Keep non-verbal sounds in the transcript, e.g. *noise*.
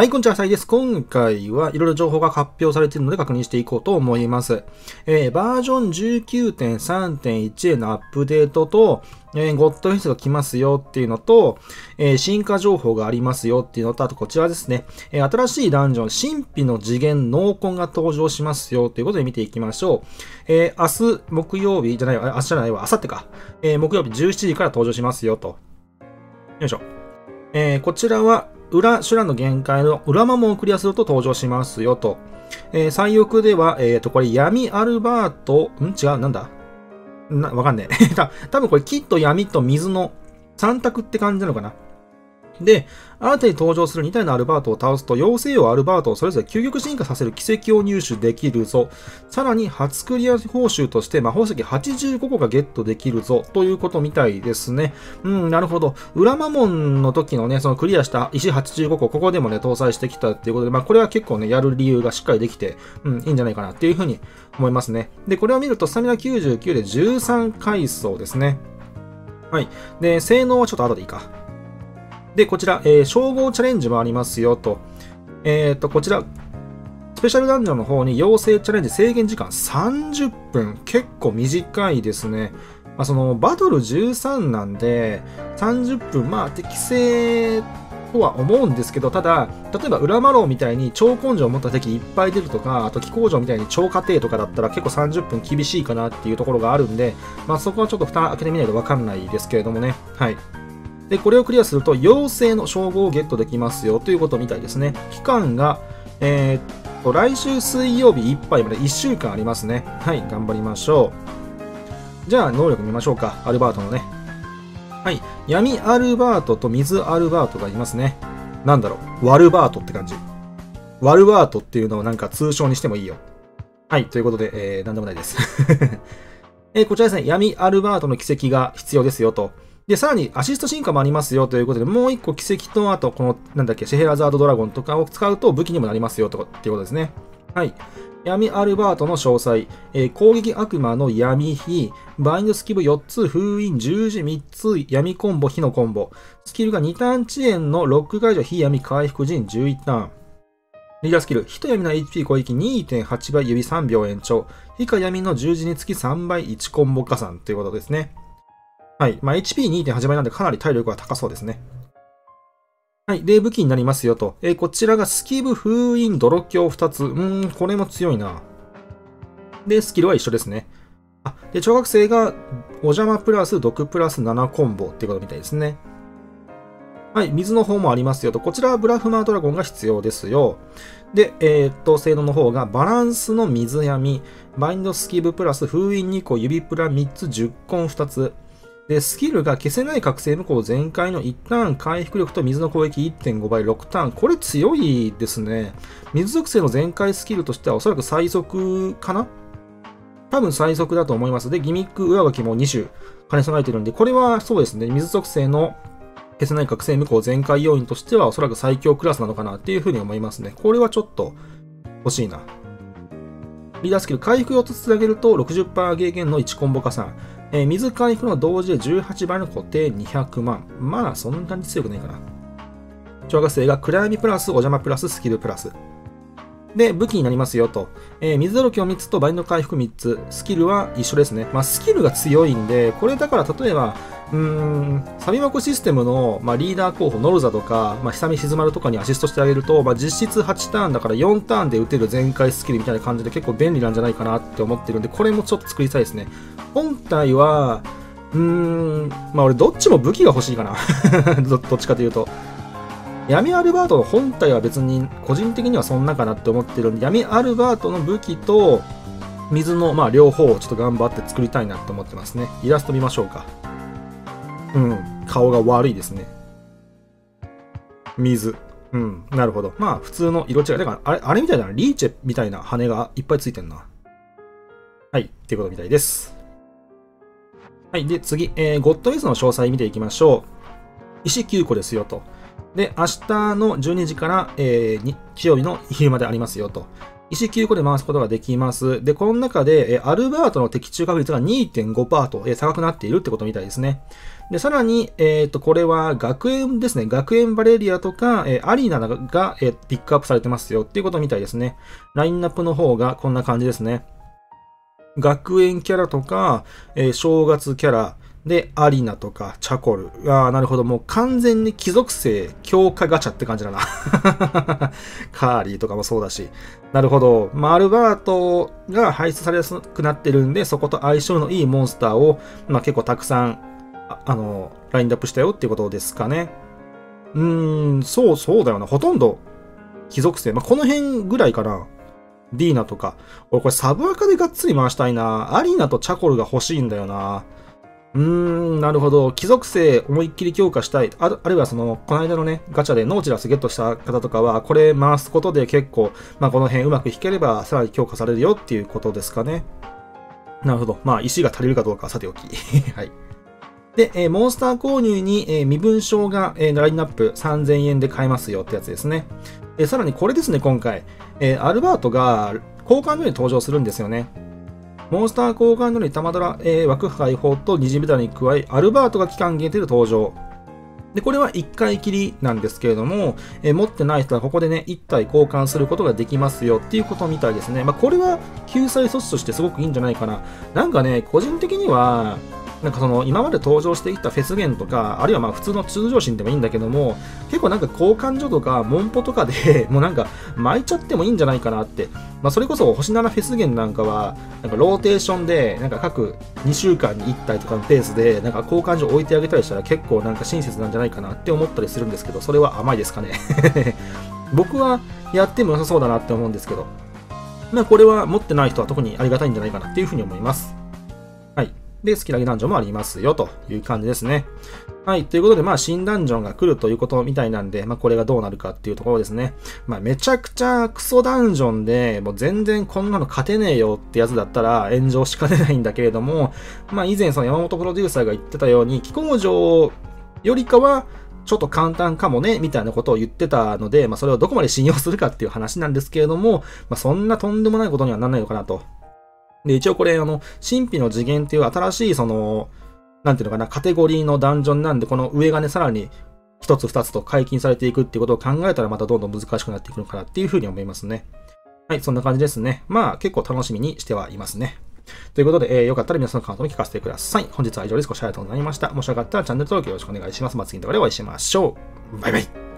はい、こんにちは、さいです。今回はいろいろ情報が発表されているので確認していこうと思います。えー、バージョン19.3.1へのアップデートと、えー、ゴッドフェスが来ますよっていうのと、えー、進化情報がありますよっていうのと、あとこちらですね、えー、新しいダンジョン、神秘の次元濃紺が登場しますよということで見ていきましょう。えー、明日木曜日じゃないわ、明日じゃないわ、明後日か。えー、木曜日17時から登場しますよと。よいしょ。えー、こちらは、裏修羅の限界の裏魔門をクリアすると登場しますよと。えー、最欲では、えっ、ー、と、これ闇アルバート、ん？違う、なんだ？な、わかんねえ。*laughs* た多分これ木と闇と水の三択って感じなのかな？で、新たに登場する2体のアルバートを倒すと、妖精王アルバートをそれぞれ究極進化させる奇跡を入手できるぞ。さらに、初クリア報酬として魔法石85個がゲットできるぞ。ということみたいですね。うん、なるほど。裏魔門の時のね、そのクリアした石85個、ここでもね、搭載してきたっていうことで、まあ、これは結構ね、やる理由がしっかりできて、うん、いいんじゃないかなっていうふうに思いますね。で、これを見ると、スタミナ99で13階層ですね。はい。で、性能はちょっと後でいいか。で、こちら、えー、称号チャレンジもありますよと。えっ、と、こちら、スペシャルダンジョンの方に養成チャレンジ制限時間30分。結構短いですね。まあ、その、バトル13なんで、30分、まあ、適正とは思うんですけど、ただ、例えば、裏マローみたいに超根性を持った敵いっぱい出るとか、あと気候城みたいに超過程とかだったら結構30分厳しいかなっていうところがあるんで、まあそこはちょっと蓋開けてみないとわかんないですけれどもね。はい。で、これをクリアすると、妖精の称号をゲットできますよということみたいですね。期間が、えー、っと、来週水曜日いっぱいまで1週間ありますね。はい、頑張りましょう。じゃあ、能力見ましょうか。アルバートのね。はい、闇アルバートと水アルバートがいますね。なんだろう、ワルバートって感じ。ワルバートっていうのをなんか通称にしてもいいよ。はい、ということで、えー、なんでもないです。*laughs* えー、こちらですね、闇アルバートの奇跡が必要ですよと。で、さらにアシスト進化もありますよということで、もう一個奇跡と、あとこの、なんだっけ、シェヘラザードドラゴンとかを使うと武器にもなりますよとっていうことですね。はい。闇アルバートの詳細、えー、攻撃悪魔の闇火、バインドスキブ4つ、封印十字3つ、闇コンボ、火のコンボ。スキルが2ターン遅延のロック解除、火闇回復陣11ターン。リーダースキル、火と闇の HP 攻撃2.8倍指3秒延長。火か闇の十字につき3倍1コンボ加算ということですね。はい。まあ、HP2.8 倍なんでかなり体力が高そうですね。はい。で、武器になりますよと。えー、こちらがスキブ、封印、泥鏡2つ。うーん、これも強いな。で、スキルは一緒ですね。あ、で、小学生が、お邪魔プラス毒プラス7コンボっていうことみたいですね。はい、水の方もありますよと。こちらはブラフマードラゴンが必要ですよ。で、えー、っと、性能の方が、バランスの水闇、バインドスキブプラス封印2個、指プラ3つ、10コン2つ。で、スキルが消せない覚醒無効全開の1ターン回復力と水の攻撃1.5倍6ターン。これ強いですね。水属性の全開スキルとしてはおそらく最速かな？多分最速だと思います。で、ギミック上書きも2種兼ね備えてるんで、これはそうですね、水属性の消せない覚醒無効全開要因としてはおそらく最強クラスなのかなっていうふうに思いますね。これはちょっと欲しいな。リーダースキル回復4つつなげると60%軽減の1コンボ加算。えー、水回復の同時で18倍の固定200万。まあ、そんなに強くないかな。小学生が暗闇プラス、お邪魔プラス、スキルプラス。で、武器になりますよと。えー、水泥鏡3つとバインド回復3つ。スキルは一緒ですね。まあ、スキルが強いんで、これだから例えば、うーん、サビマコシステムの、まあ、リーダー候補、ノルザとか、まあ、久見静丸とかにアシストしてあげると、まあ、実質8ターンだから4ターンで打てる全開スキルみたいな感じで結構便利なんじゃないかなって思ってるんで、これもちょっと作りたいですね。本体は、うーん、まあ俺どっちも武器が欲しいかな *laughs* ど。どっちかというと。闇アルバートの本体は別に個人的にはそんなかなって思ってるんで、闇アルバートの武器と水のまあ両方をちょっと頑張って作りたいなと思ってますね。イラスト見ましょうか。うん、顔が悪いですね。水。うん、なるほど。まあ普通の色違い。だからあれ、あれみたいな、リーチェみたいな羽がいっぱいついてんな。はい、っていうことみたいです。はい。で、次、えー、ゴッドウィズの詳細見ていきましょう。石9個ですよと。で、明日の12時から、えー、日曜日の昼までありますよと。石9個で回すことができます。で、この中で、え、アルバートの的中確率が2.5%と、え、高くなっているってことみたいですね。で、さらに、えっ、と、これは学園ですね。学園バレリアとか、えー、アリーナが、えー、ピックアップされてますよっていうことみたいですね。ラインナップの方がこんな感じですね。学園キャラとか、えー、正月キャラ、で、アリナとか、チャコル。ああ、なるほど。もう完全に貴族性強化ガチャって感じだな。*laughs* カーリーとかもそうだし。なるほど。まあ、アルバートが排出されやすくなってるんで、そこと相性のいいモンスターを、まあ、結構たくさん、ああの、ラインナップしたよっていうことですかね。うーん、そうそうだよな。ほとんど貴族性。まあ、この辺ぐらいかな。ディーナとか。俺これサブアカでがっつり回したいな。アリーナとチャコルが欲しいんだよな。うーん、なるほど。貴族性思いっきり強化したい。ああるいはその、この間のね、ガチャでノーチラスゲットした方とかは、これ回すことで結構、まあこの辺うまく引ければさらに強化されるよっていうことですかね。なるほど。まあ石が足りるかどうかはさておき。*laughs* はい。で、えー、モンスター購入に、えー、身分証が、えー、ラインナップ3000円で買えますよってやつですね。えさらにこれですね、今回。えアルバートが交換所に登場するんですよね。モンスター交換後に玉ドラ、えー、枠解放と二次メダルに加え、アルバートが期間限定で登場。で、これは1回きりなんですけれども、えー、持ってない人はここでね、1体交換することができますよっていうことみたいですね。まあ、これは救済措置としてすごくいいんじゃないかな。なんかね、個人的には、なんかその今まで登場してきたフェスゲンとか、あるいはまあ普通の通常心でもいいんだけども、結構なんか交換所とか、モンポとかで *laughs* もうなんか巻いちゃってもいいんじゃないかなって。まあそれこそ星7フェスゲンなんかは、なんかローテーションで、なんか各2週間に1体とかのペースで、なんか交換所置いてあげたりしたら結構なんか親切なんじゃないかなって思ったりするんですけど、それは甘いですかね *laughs* 僕はやっても良さそうだなって思うんですけど、まあこれは持ってない人は特にありがたいんじゃないかなっていうふうに思います。で、スキラギダンジョンもありますよという感じですね。はい。ということで、まあ、新ダンジョンが来るということみたいなんで、まあ、これがどうなるかっていうところですね。まあ、めちゃくちゃクソダンジョンで、もう全然こんなの勝てねえよってやつだったら炎上しかねないんだけれども、まあ、以前その山本プロデューサーが言ってたように、気候上よりかは、ちょっと簡単かもね、みたいなことを言ってたので、まあ、それをどこまで信用するかっていう話なんですけれども、まあ、そんなとんでもないことにはならないのかなと。で、一応これ、あの、神秘の次元っていう新しい、その、なんていうのかな、カテゴリーのダンジョンなんで、この上がね、さらに一つ二つと解禁されていくっていうことを考えたら、またどんどん難しくなっていくのかなっていうふうに思いますね。はい、そんな感じですね。まあ、結構楽しみにしてはいますね。ということで、えー、よかったら皆さんのカウントも聞かせてください。本日は以上です。ご視聴ありがとうございました。もしよかったらチャンネル登録よろしくお願いします。また次の動画でお会いしましょう。バイバイ。